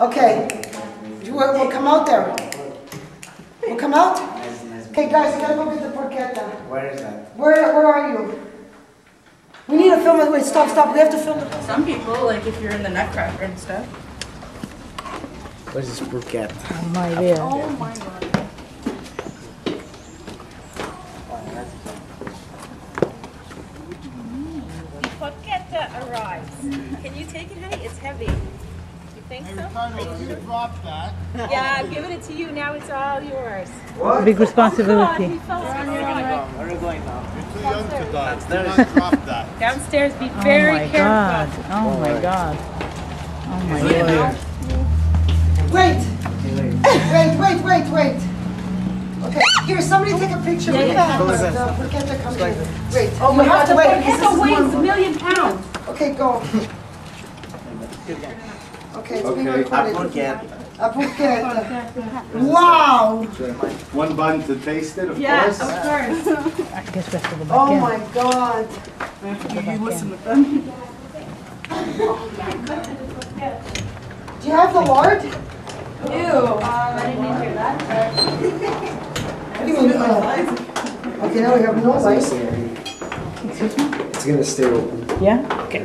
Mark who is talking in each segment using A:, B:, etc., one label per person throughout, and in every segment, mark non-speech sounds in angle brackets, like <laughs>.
A: Okay. You will, we'll come out there. We'll come out? Okay, guys, we gotta go get the porchetta.
B: Where is that?
A: Where, where are you? We need to film it. Wait, stop, stop. We have to film the.
C: Some people, like if you're in the Nutcracker and stuff.
B: What is this bruschetta?
D: No idea.
C: Oh my god.
E: The porchetta arrives. Can you take it, honey? It's heavy. You think so?
F: you dropped that.
E: Yeah, I'm giving it to you. Now it's all yours.
D: Big
E: God,
D: responsibility.
E: Oh, we fell asleep.
B: Where are we going now?
F: You're too young to die. Do drop that. <laughs>
E: Downstairs, be
D: Oh
E: very
D: my
E: careful.
D: god. Oh my god. Oh my god.
A: Wait. Wait, wait, wait, wait. Okay, here, somebody take a picture with the camera. The porchetta comes. Wait,
E: Oh my
A: have
E: god, the
A: wait. This
E: weighs a
A: one-
E: million pounds.
A: Okay, go. <laughs> Okay, it's being
B: A
A: recorded.
B: bruschetta.
A: A porchetta. Wow.
F: One bun to taste it, of
E: Yeah,
F: course.
E: of course. <laughs>
D: I guess we have to go back
A: Oh
D: in.
A: my God.
C: You listen with them.
A: Do you have the lard?
E: Ew. Um, I didn't even hear that.
A: What do you mean, uh, Okay, now we have no lights.
B: It's gonna stay open.
D: Yeah? Okay.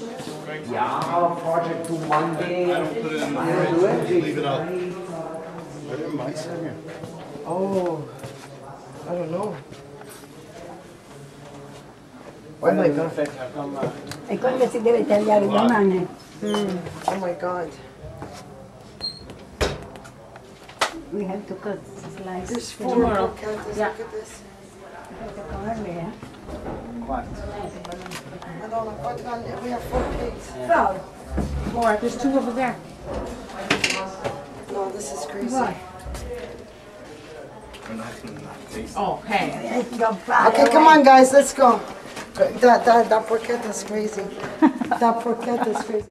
B: Yeah, I have a project to Monday.
F: I don't put it in the
B: I don't do it.
F: leave it out.
B: Friday.
F: I didn't buy some here.
A: Oh, I don't know. Oh my God.
G: E quando si deve tagliare domani? Mm.
A: Oh my God.
G: We have to cut slice.
A: There's four porchettas. Look at this.
B: What?
A: We have four pigs.
E: More. There's two over there.
A: No, this is crazy.
C: Oh, hey.
A: Okay, come on, guys, let's go. That, that, that is crazy. <laughs> That porchetta's crazy.